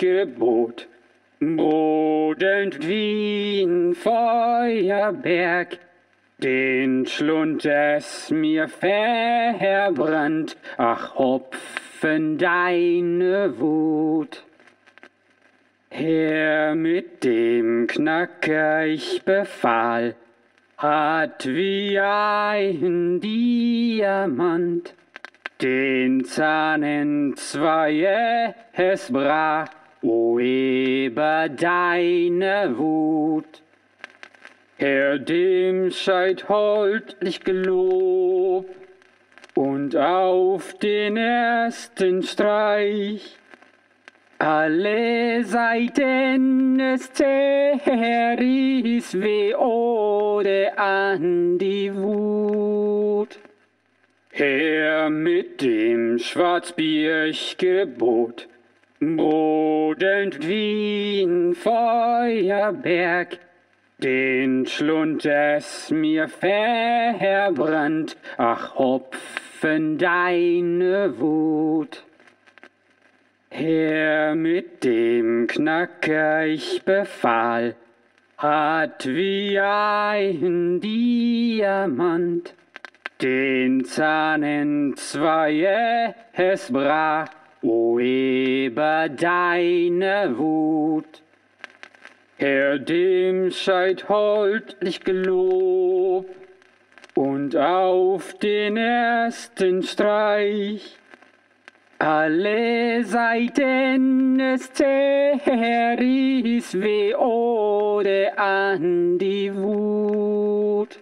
Schwarzbierchgebot, brodelnd wie ein Feuerberg, den Schlund es mir verbrannt, ach Hopfen deine Wut. Her mit dem Knacker ich befahl, hat wie ein Diamant den Zahn in zwei es brach, o über deine Wut. Herr dem seid holdlich gelob und auf den ersten Streich alle Seiten es zerriss wie Ode an die Wut. Her mit dem Schwarzbierchgebot, brodelnd wie ein Feuerberg, den Schlund es mir verbrannt, ach Hopfen deine Wut. Her mit dem Knacker ich befahl, hat wie ein Diamant den Zahn in zwei es brach, o über deine Wut. Herr dem seid holdlich gelob und auf den ersten Streich alle Seiten es zerriss wie Ode an die Wut.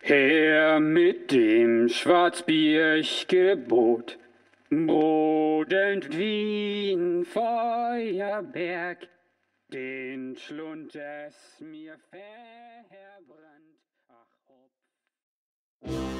Her mit dem Schwarzbierchgebot, brodelnd wie ein Feuerberg, den Schlund es mir verbrannt. Ach, Hopf.